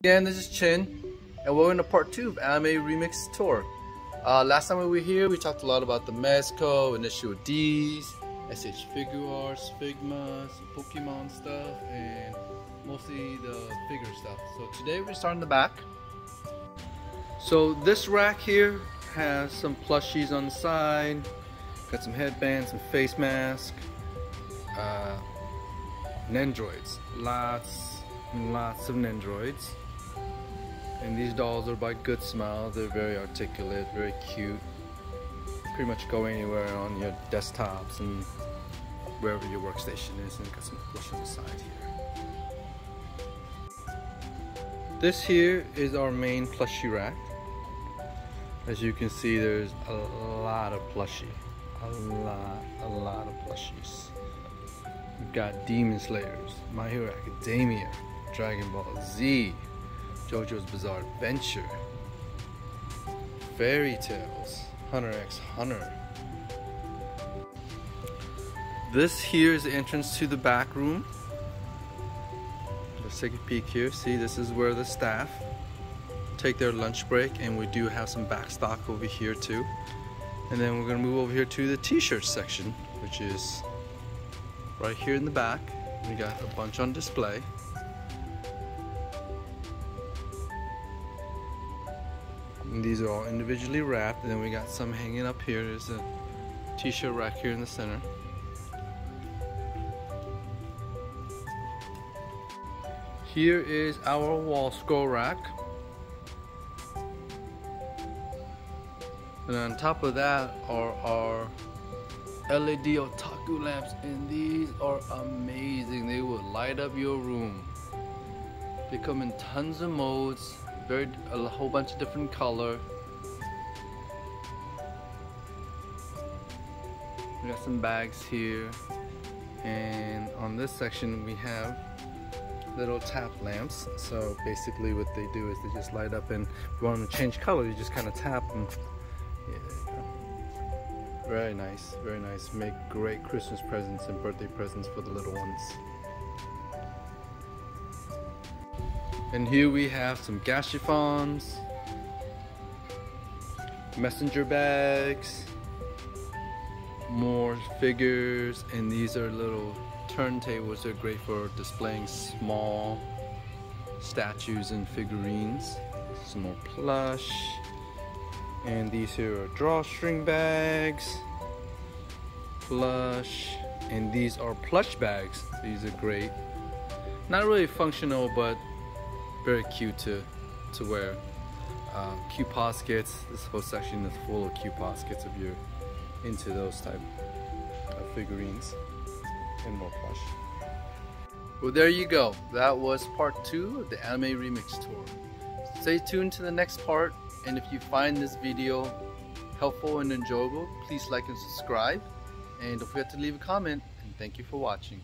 Again, this is Chin, and we're in a part two of Anime Remix Tour. Uh, last time we were here, we talked a lot about the Mezco, Initial D's, SH Figuarts, Figmas, Pokemon stuff, and mostly the figure stuff. So today we're starting the back. So this rack here has some plushies on the side, got some headbands, some face mask, uh, Nendoroids, lots and lots of Nendoroids. And these dolls are by Good Smile. They're very articulate, very cute. Pretty much go anywhere on your desktops and wherever your workstation is. And got some plush on the side here. This here is our main plushie rack. As you can see, there's a lot of plushie. A lot, a lot of plushies. We've got Demon Slayers, My Hero Academia, Dragon Ball Z, JoJo's Bizarre Adventure, Fairy Tails, Hunter x Hunter. This here is the entrance to the back room. Let's take a peek here. See, this is where the staff take their lunch break and we do have some back stock over here too. And then we're gonna move over here to the t-shirt section, which is right here in the back. We got a bunch on display. And these are all individually wrapped and then we got some hanging up here. There's a t-shirt rack here in the center. Here is our wall scroll rack. And on top of that are our LED otaku lamps and these are amazing. They will light up your room. They come in tons of modes, very a whole bunch of different color. We got some bags here. And on this section we have little tap lamps. So basically what they do is they just light up and if you want them to change color, you just kind of tap them yeah, Very nice, very nice. Make great Christmas presents and birthday presents for the little ones. And here we have some gashapons, messenger bags, more figures, and these are little turntables. They're great for displaying small statues and figurines. Some more plush. And these here are drawstring bags, plush, and these are plush bags. These are great. Not really functional, but very cute to, to wear. Uh, Qposkets. This whole section is full of Qposkets if you're into those type of figurines and more plush. Well, there you go. That was part two of the Anime Remix Tour. Stay tuned to the next part and if you find this video helpful and enjoyable, please like and subscribe. And don't forget to leave a comment. And thank you for watching.